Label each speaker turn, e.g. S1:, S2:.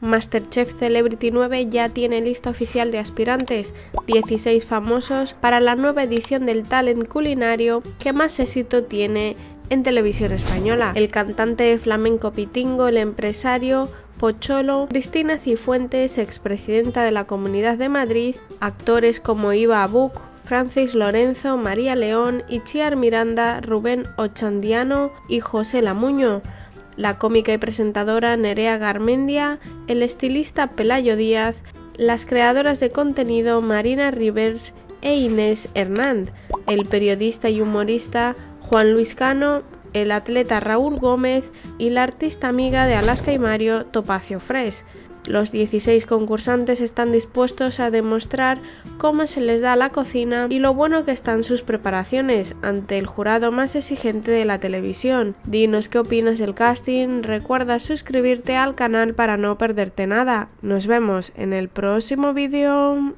S1: Masterchef Celebrity 9 ya tiene lista oficial de aspirantes, 16 famosos para la nueva edición del talent culinario que más éxito tiene en televisión española. El cantante flamenco Pitingo, el empresario Pocholo, Cristina Cifuentes, expresidenta de la Comunidad de Madrid, actores como Iva Abuc, Francis Lorenzo, María León, Itziar Miranda, Rubén Ochandiano y José Lamuño, la cómica y presentadora Nerea Garmendia, el estilista Pelayo Díaz, las creadoras de contenido Marina Rivers e Inés Hernández, el periodista y humorista Juan Luis Cano, el atleta Raúl Gómez y la artista amiga de Alaska y Mario Topacio Fres. Los 16 concursantes están dispuestos a demostrar cómo se les da la cocina y lo bueno que están sus preparaciones ante el jurado más exigente de la televisión. Dinos qué opinas del casting, recuerda suscribirte al canal para no perderte nada. Nos vemos en el próximo vídeo.